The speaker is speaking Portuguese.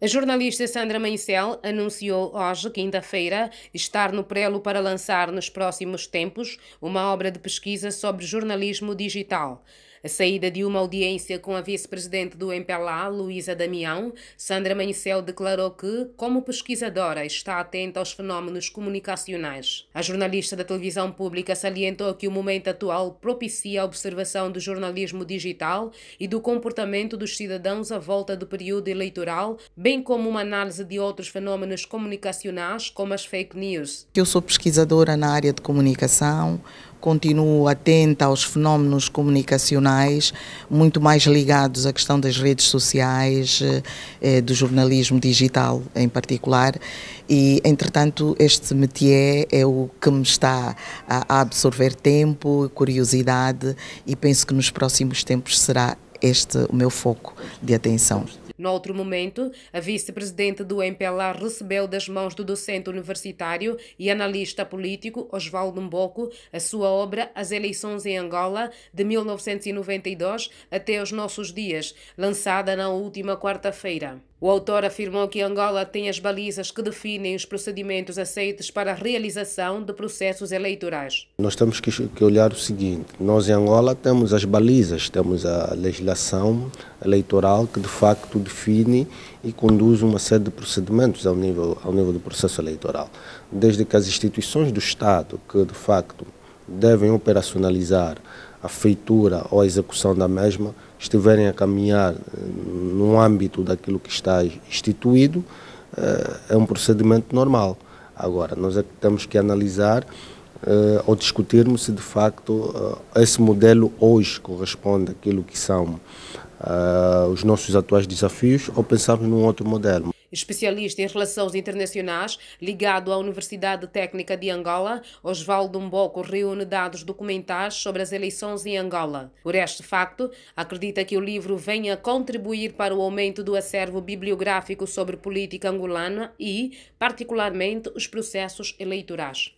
A jornalista Sandra Mancel anunciou hoje, quinta-feira, estar no prelo para lançar nos próximos tempos uma obra de pesquisa sobre jornalismo digital. A saída de uma audiência com a vice-presidente do MPLA, Luísa Damião, Sandra Mancel declarou que, como pesquisadora, está atenta aos fenómenos comunicacionais. A jornalista da televisão pública salientou que o momento atual propicia a observação do jornalismo digital e do comportamento dos cidadãos à volta do período eleitoral, bem como uma análise de outros fenómenos comunicacionais, como as fake news. Eu sou pesquisadora na área de comunicação, continuo atenta aos fenómenos comunicacionais, muito mais ligados à questão das redes sociais, eh, do jornalismo digital em particular, e entretanto este métier é o que me está a absorver tempo, curiosidade, e penso que nos próximos tempos será este o meu foco de atenção. Noutro momento, a vice-presidente do MPLA recebeu das mãos do docente universitário e analista político Oswaldo Mboco a sua obra As Eleições em Angola, de 1992 até os nossos dias, lançada na última quarta-feira. O autor afirmou que Angola tem as balizas que definem os procedimentos aceitos para a realização de processos eleitorais. Nós temos que olhar o seguinte: nós em Angola temos as balizas, temos a legislação eleitoral que de facto define e conduz uma série de procedimentos ao nível, ao nível do processo eleitoral. Desde que as instituições do Estado, que de facto devem operacionalizar a feitura ou a execução da mesma, estiverem a caminhar eh, no âmbito daquilo que está instituído, eh, é um procedimento normal. Agora, nós é que temos que analisar uh, ou discutirmos se de facto uh, esse modelo hoje corresponde àquilo que são uh, os nossos atuais desafios ou pensarmos num outro modelo especialista em relações internacionais, ligado à Universidade Técnica de Angola, Osvaldo Mboco reúne dados documentais sobre as eleições em Angola. Por este facto, acredita que o livro venha contribuir para o aumento do acervo bibliográfico sobre política angolana e, particularmente, os processos eleitorais.